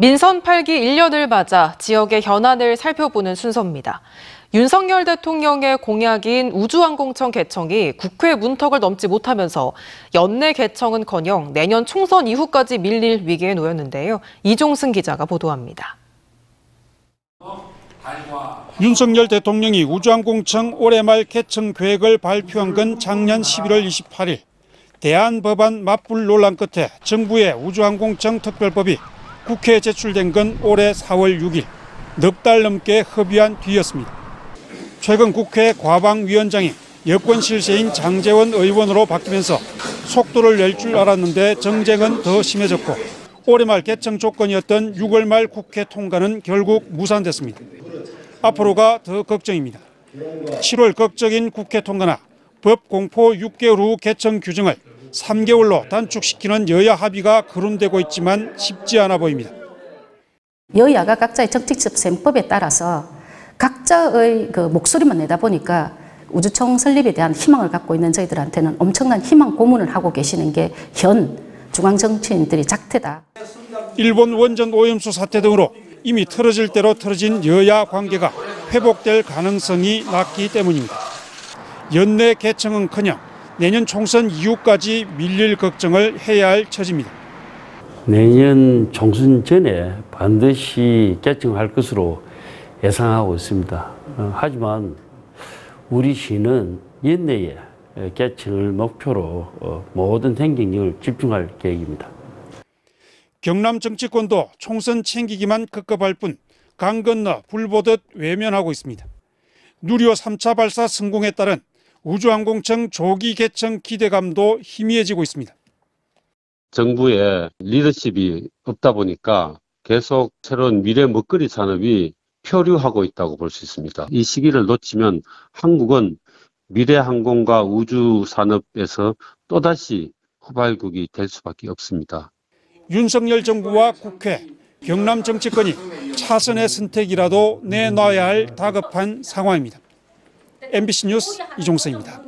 민선 8기 1년을 맞아 지역의 현안을 살펴보는 순서입니다. 윤석열 대통령의 공약인 우주항공청 개청이 국회 문턱을 넘지 못하면서 연내 개청은커녕 내년 총선 이후까지 밀릴 위기에 놓였는데요. 이종승 기자가 보도합니다. 윤석열 대통령이 우주항공청 올해 말 개청 계획을 발표한 건 작년 11월 28일. 대한법안 맞불 논란 끝에 정부의 우주항공청 특별법이 국회에 제출된 건 올해 4월 6일. 넉 달 넘게 협의한 뒤였습니다. 최근 국회 과방위원장이 여권 실세인 장재원 의원으로 바뀌면서 속도를 낼 줄 알았는데 정쟁은 더 심해졌고 올해 말 개청 조건이었던 6월 말 국회 통과는 결국 무산됐습니다. 앞으로가 더 걱정입니다. 7월 걱정인 국회 통과나 법 공포 6개월 후 개청 규정을 3개월로 단축시키는 여야 합의가 거론되고 있지만 쉽지 않아 보입니다. 여야가 각자의 정책적 셈법에 따라서 각자의 그 목소리만 내다 보니까 우주청 설립에 대한 희망을 갖고 있는 저희들한테는 엄청난 희망 고문을 하고 계시는 게 현 중앙 정치인들이 작태다. 일본 원전 오염수 사태 등으로 이미 틀어질 대로 틀어진 여야 관계가 회복될 가능성이 낮기 때문입니다. 연내 개청은커녕 내년 총선 이후까지 밀릴 걱정을 해야 할 처지입니다. 내년 총선 전에 반드시 개청할 것으로 예상하고 있습니다. 어, 하지만 우리 시는 연내에 개청을 목표로 어, 모든 행정력을 집중할 계획입니다. 경남 정치권도 총선 챙기기만 급급할 뿐 강 건너 불 보듯 외면하고 있습니다. 누리호 3차 발사 성공에 따른 우주항공청 조기 개청 기대감도 희미해지고 있습니다. 정부의 리더십이 없다 보니까 계속 새로운 미래 먹거리 산업이 표류하고 있다고 볼 수 있습니다. 이 시기를 놓치면 한국은 미래 항공과 우주 산업에서 또다시 후발국이 될 수밖에 없습니다. 윤석열 정부와 국회, 경남 정치권이 차선의 선택이라도 내놔야 할 다급한 상황입니다. MBC 뉴스 이종성입니다.